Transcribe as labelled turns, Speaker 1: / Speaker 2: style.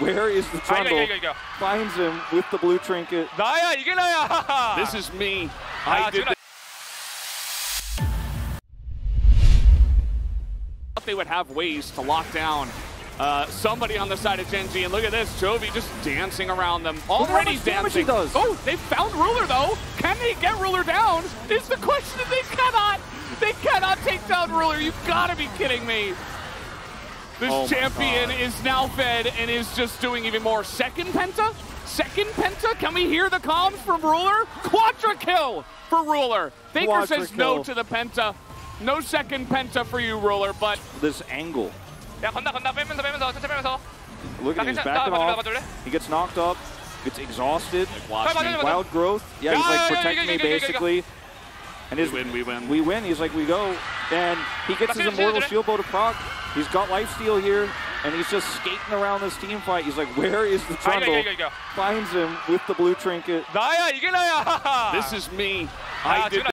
Speaker 1: Where is the trundle? Finds him with the blue trinket.
Speaker 2: This is me. I did that. They would have ways to lock down uh, somebody on the side of Gen G, and look at this, Jovi just dancing around them, already dancing. Oh, they found Ruler though. Can they get Ruler down? Is the question. They cannot. They cannot take down Ruler. You've got to be kidding me. This
Speaker 1: oh
Speaker 2: champion is now fed and is just doing even more. Second Penta? Second Penta? Can we hear the comms from Ruler? Quadra kill for Ruler. Faker
Speaker 1: Quadra
Speaker 2: says
Speaker 1: kill.
Speaker 2: no to the Penta. No second Penta for you, Ruler, but...
Speaker 1: This angle. Look at him, he's backing off. He gets knocked up, gets exhausted.
Speaker 3: Like
Speaker 1: Wild growth. Yeah, he's like, protect me, basically. And his,
Speaker 2: we win, we win.
Speaker 1: We win, he's like, we go. And he gets his Immortal
Speaker 3: Shield
Speaker 1: Bow to proc. He's got life steal here, and he's just skating around this team fight. He's like, where is the trundle?
Speaker 3: Go, go, go,
Speaker 1: Finds him with the blue trinket.
Speaker 2: This is me. I did